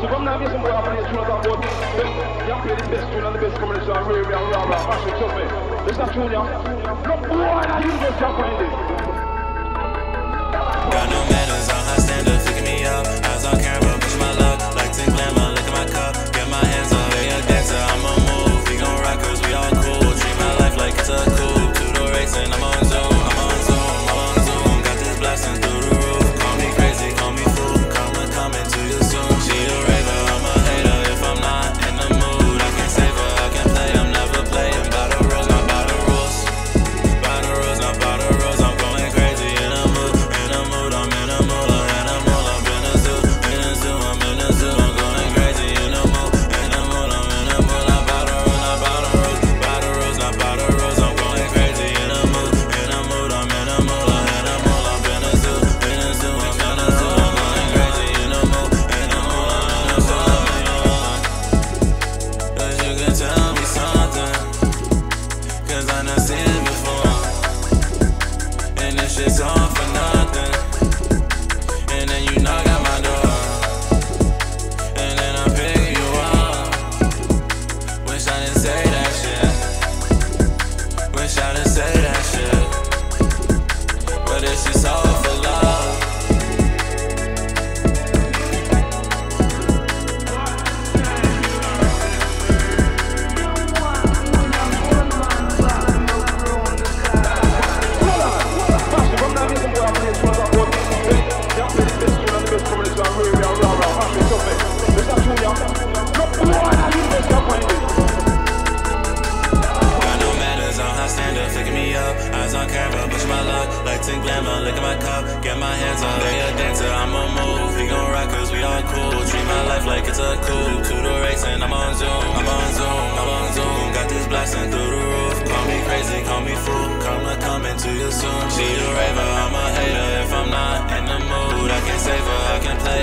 So from now, get some boy up on the tunes about them. You the best tune and the best combination of rave and rah rah. Mash it, trust me. This not tune, yeah. No boy in the universe can find this. Ghana. and glamour, look at my cup, get my hands on They a dancer, I'ma move, we gon' rock cause we all cool. Treat my life like it's a coup, to the race and I'm on Zoom. I'm on Zoom, I'm on Zoom, got this blasting through the roof. Call me crazy, call me fool, karma coming to you soon She a raver, I'm a hater, if I'm not in the mood I can save her, I can play,